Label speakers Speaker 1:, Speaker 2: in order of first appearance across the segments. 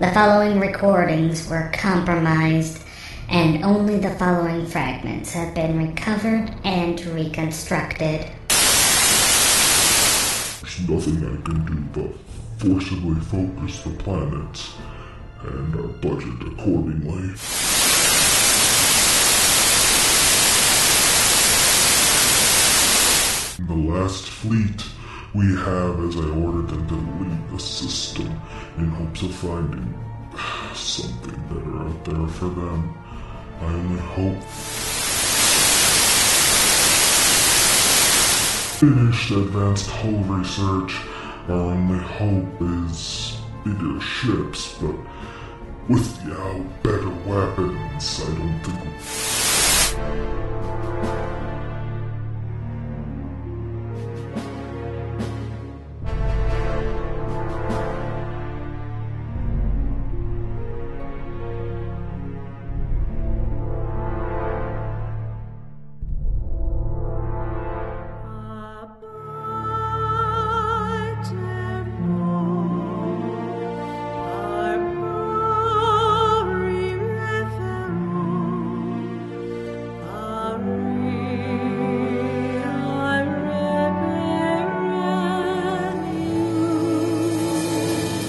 Speaker 1: The following recordings were compromised, and only the following fragments have been recovered and reconstructed.
Speaker 2: There's nothing I can do but forcibly focus the planets and our budget accordingly. The last fleet we have as I ordered them to leave the system in hopes of finding something better out there for them. I only hope. Finished advanced hull research. Our only hope is bigger ships, but without better weapons, I don't think.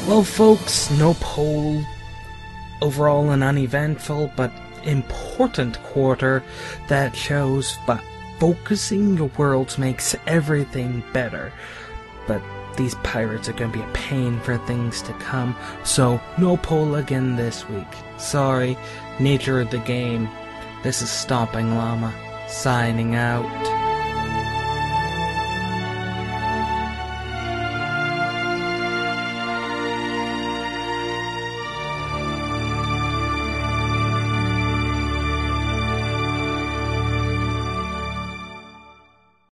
Speaker 3: Well, folks, no poll. Overall, an uneventful but important quarter that shows that focusing your worlds makes everything better. But these pirates are going to be a pain for things to come, so no poll again this week. Sorry, nature of the game. This is Stompinlama, signing out.